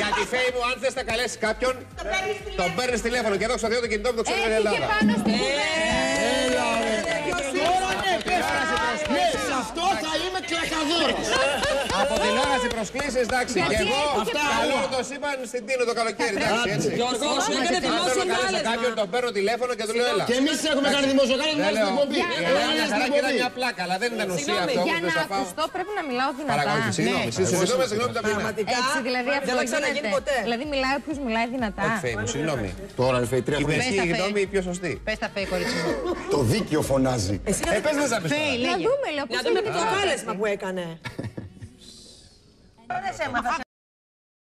Γιατί φέη μου, αν θε να καλέσει κάποιον, τον παίρνει τηλέφωνο και εδώ στο δύο το κινητό μου το ξέρει η Έφυγε Ελλάδα. πάνω στην κουβέντα. Τώρα ναι, πες. Ναι, σε αυτό θα είμαι κλακαδόρος. Από τηλεόραση προσκλήσει, εντάξει. Και Γιατί εγώ έφυγε καλό πάνω. το είπαν στην Τίνο το καλοκαίρι, εντάξει. Έτσι. Γιώργο, σου έκανε Αν κάποιον, τον παίρνω τηλέφωνο και του λέω έλα. Και εμείς έχουμε κάνει δημοσιοκάλεσμα Δεν στην λέω. εκπομπή. Για- Έχουμε Μια κάνει στην χαρά και ήταν εκπομπή. μια πλάκα, αλλά δεν ήταν ουσία Συγγνώμη, αυτό. Για που δεν να θα πάω. ακουστώ πρέπει να μιλάω δυνατά. Παρακαλώ, συγγνώμη. Συγγνώμη, συγγνώμη τα πλήνα. Πραγματικά Έτσι, δηλαδή αυτό δεν θα ξαναγίνει γίνεται. ποτέ. Δηλαδή μιλάει όποιος μιλάει δυνατά. Όχι, Φέη μου, συγγνώμη. Τώρα ρε φέη, τρία Η χρόνια. μεσή τα Φέη. γνώμη η πιο σωστή. Πες τα φέη κορίτσι μου. Το δίκαιο φωνάζει. Εσύ Ε, πες να τα πεις τώρα. Να δούμε, λέω, να πώς δούμε είναι το κάλεσμα που έκανε. Δεν σε έμαθα